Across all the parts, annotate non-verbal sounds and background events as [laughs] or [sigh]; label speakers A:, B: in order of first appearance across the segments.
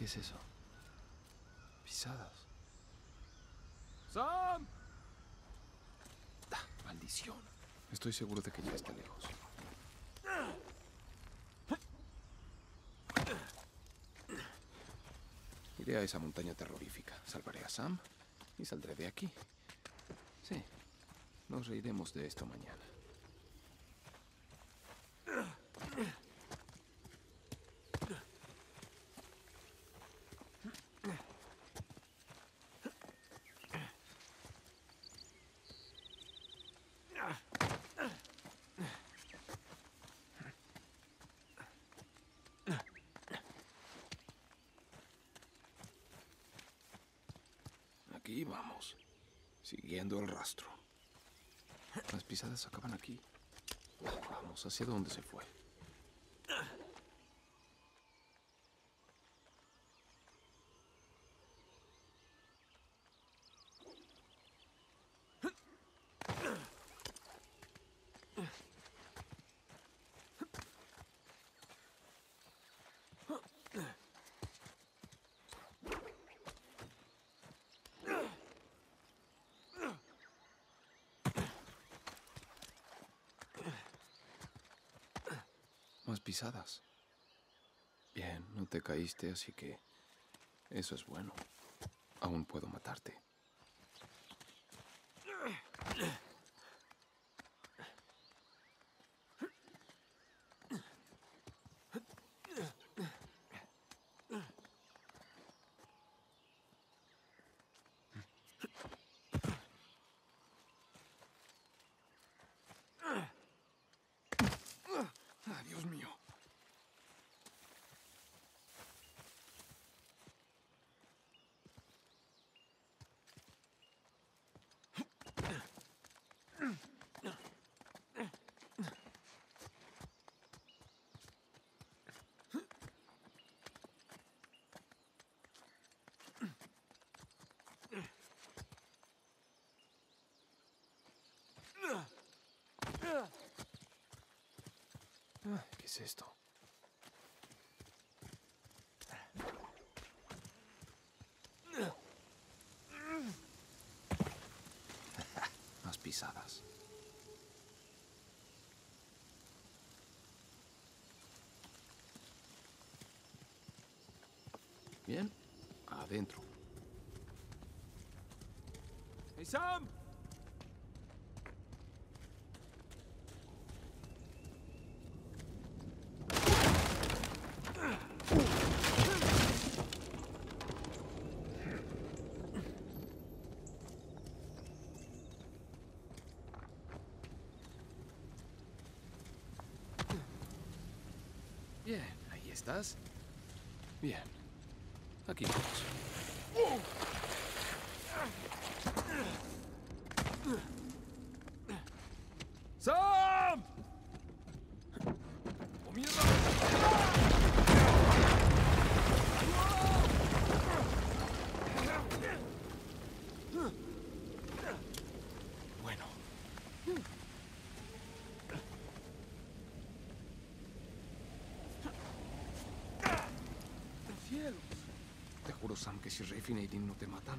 A: ¿Qué es eso? Pisadas.
B: ¡Sam!
A: Ah, maldición. Estoy seguro de que ya está lejos. Iré a esa montaña terrorífica. Salvaré a Sam y saldré de aquí. Sí. Nos reiremos de esto mañana. Aquí vamos, siguiendo el rastro. Las pisadas acaban aquí. Vamos, ¿hacia dónde se fue? Más Bien, no te caíste, así que eso es bueno. Aún puedo matarte. Ah, Dios mío. Ah, ¿Qué es esto? [laughs] Más pisadas. Bien, adentro.
B: ¡Hey, Sam!
A: Bien, ahí estás. Bien, aquí vamos.
B: ¡Sam! ¡Oh, mierda!
A: Bueno,
B: ¡Cielos!
A: Te juro, Sam, que si Rafe y Nadine no te matan,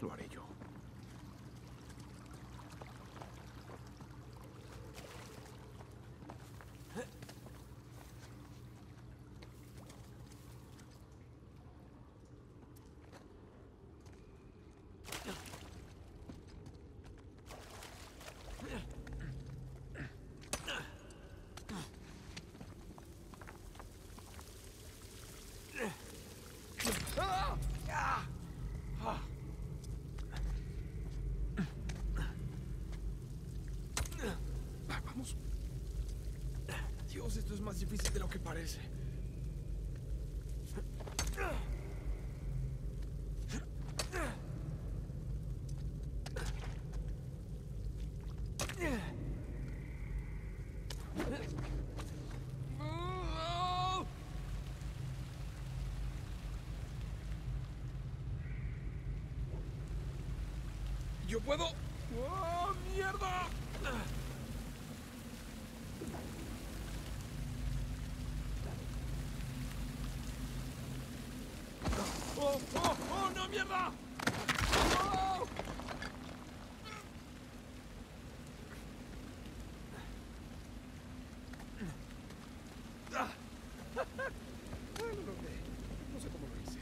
A: lo haré yo. Ah, Vamos.
B: Dios, esto es más difícil de lo que parece.
A: Yo puedo.
B: ¡Oh, mierda! ¡Oh, oh, oh, no, mierda! Lo logré. No sé cómo lo hice,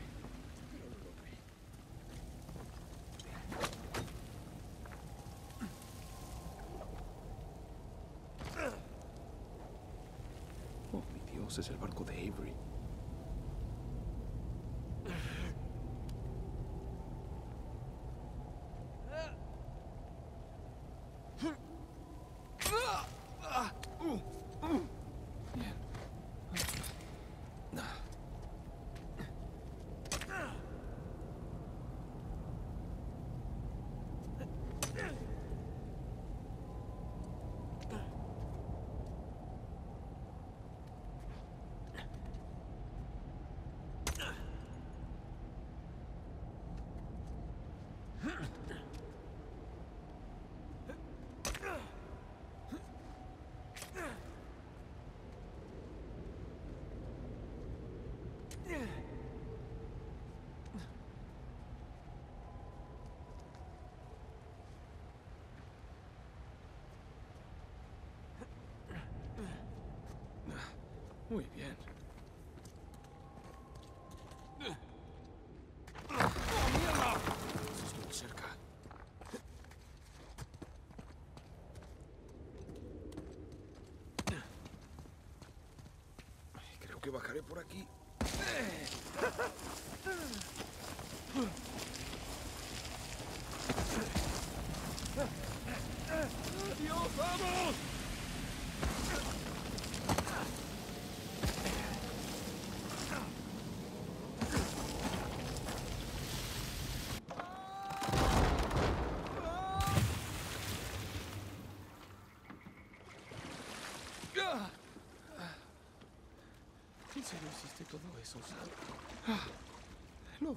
B: pero lo logré.
A: Oh, mi Dios, es el barco de Avery. Bien. Ah. Muy bien.
B: Bajaré por aquí. ¡Dios, vamos!
A: ¿En serio hiciste todo eso, Sam? Ah, Lobo.